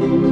you.